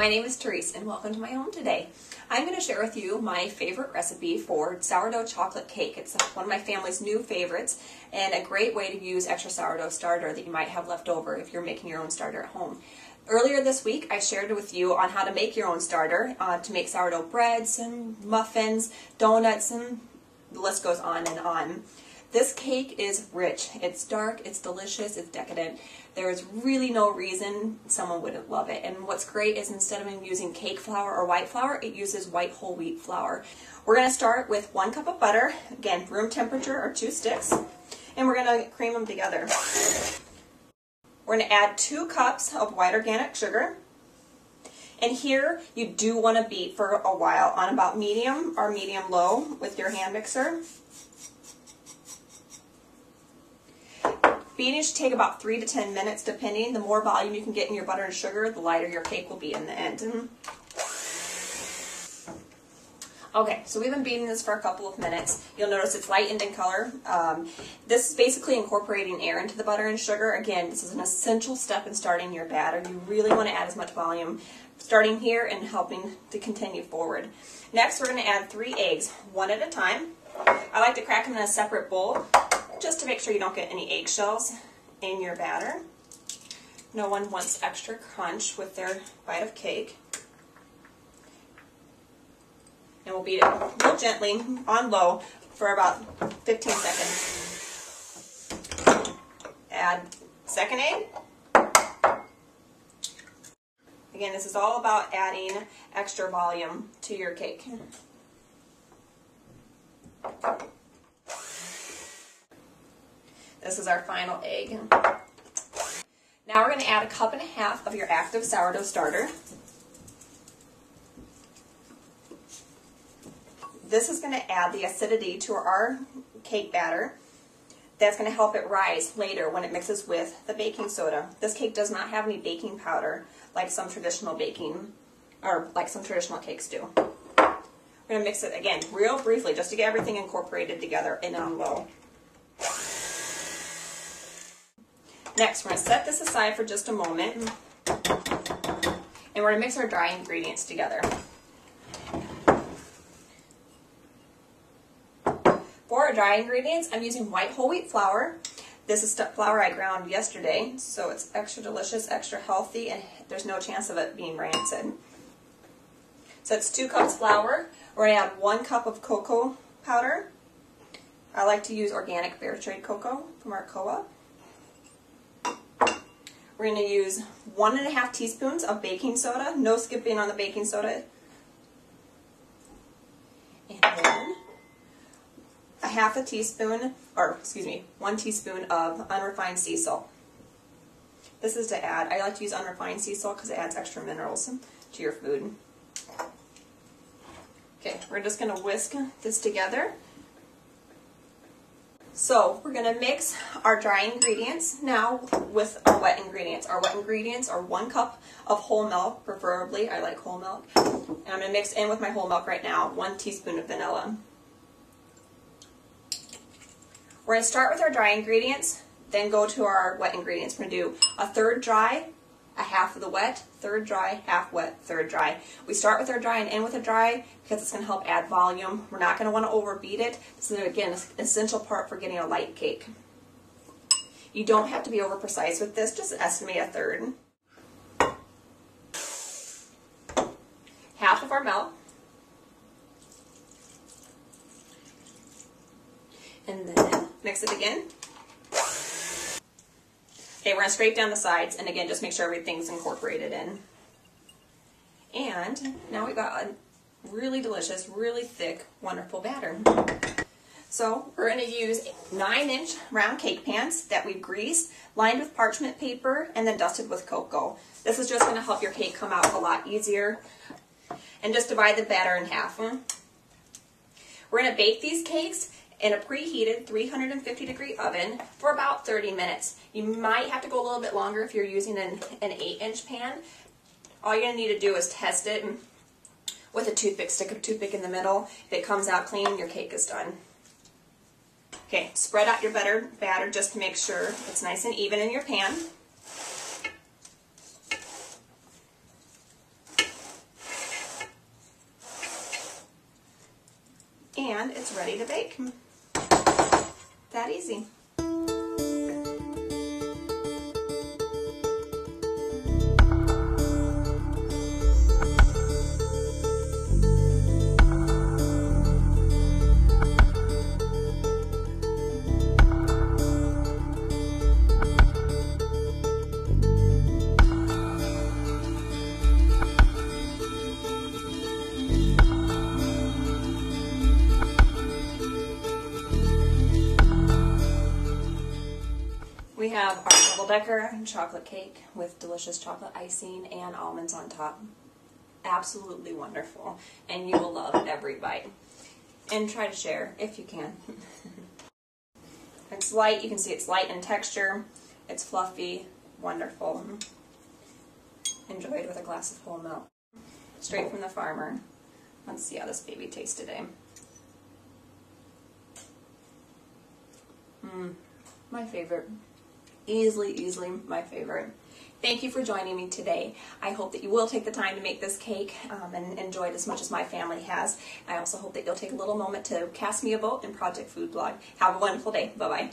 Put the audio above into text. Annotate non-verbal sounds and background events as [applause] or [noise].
my name is Therese and welcome to my home today. I'm going to share with you my favorite recipe for sourdough chocolate cake. It's one of my family's new favorites and a great way to use extra sourdough starter that you might have left over if you're making your own starter at home. Earlier this week I shared with you on how to make your own starter uh, to make sourdough breads and muffins, donuts and the list goes on and on. This cake is rich. It's dark, it's delicious, it's decadent. There is really no reason someone wouldn't love it. And what's great is instead of using cake flour or white flour, it uses white whole wheat flour. We're going to start with one cup of butter, again, room temperature or two sticks, and we're going to cream them together. We're going to add two cups of white organic sugar. And here you do want to beat for a while on about medium or medium low with your hand mixer. Beating should take about 3 to 10 minutes depending. The more volume you can get in your butter and sugar, the lighter your cake will be in the end. Okay, so we've been beating this for a couple of minutes. You'll notice it's lightened in color. Um, this is basically incorporating air into the butter and sugar. Again, this is an essential step in starting your batter. You really want to add as much volume starting here and helping to continue forward. Next, we're going to add three eggs, one at a time. I like to crack them in a separate bowl just to make sure you don't get any eggshells in your batter. No one wants extra crunch with their bite of cake. And we'll beat it real gently on low for about 15 seconds. Add second egg. Again, this is all about adding extra volume to your cake. This is our final egg. Now we're going to add a cup and a half of your active sourdough starter. This is going to add the acidity to our cake batter. That's going to help it rise later when it mixes with the baking soda. This cake does not have any baking powder like some traditional baking, or like some traditional cakes do. We're going to mix it again real briefly just to get everything incorporated together and on low. Next, we're going to set this aside for just a moment. And we're going to mix our dry ingredients together. For our dry ingredients, I'm using white whole wheat flour. This is flour I ground yesterday, so it's extra delicious, extra healthy, and there's no chance of it being rancid. So it's two cups flour. We're going to add one cup of cocoa powder. I like to use organic fair trade cocoa from our co-op. We're going to use one and a half teaspoons of baking soda. No skipping on the baking soda. And then a half a teaspoon, or excuse me, one teaspoon of unrefined sea salt. This is to add, I like to use unrefined sea salt because it adds extra minerals to your food. Okay, we're just going to whisk this together. So we're going to mix our dry ingredients now with our wet ingredients. Our wet ingredients are one cup of whole milk, preferably. I like whole milk. And I'm to mix in with my whole milk right now, one teaspoon of vanilla. We're to start with our dry ingredients, then go to our wet ingredients. We're to do a third dry, a half of the wet, third dry, half wet, third dry. We start with our dry and end with a dry because it's going to help add volume. We're not going to want to overbeat it. This is, again, an essential part for getting a light cake. You don't have to be over precise with this, just estimate a third. Half of our milk. And then mix it again. Okay, we're going to scrape down the sides, and again, just make sure everything's incorporated in. And now we've got a really delicious, really thick, wonderful batter. So we're going to use 9-inch round cake pans that we've greased, lined with parchment paper, and then dusted with cocoa. This is just going to help your cake come out a lot easier. And just divide the batter in half. We're going to bake these cakes in a preheated 350 degree oven for about 30 minutes. You might have to go a little bit longer if you're using an, an 8 inch pan. All you're going to need to do is test it with a toothpick. Stick a toothpick in the middle. If it comes out clean, your cake is done. Okay, spread out your butter batter just to make sure it's nice and even in your pan. and it's ready to bake. That easy. We have our double decker chocolate cake with delicious chocolate icing and almonds on top. Absolutely wonderful, and you will love every bite. And try to share if you can. [laughs] it's light, you can see it's light in texture, it's fluffy, wonderful. Enjoyed with a glass of whole milk. Straight from the farmer. Let's see how this baby tastes today. Mmm, my favorite easily, easily my favorite. Thank you for joining me today. I hope that you will take the time to make this cake um, and enjoy it as much as my family has. I also hope that you'll take a little moment to cast me a vote in Project Food Blog. Have a wonderful day. Bye-bye.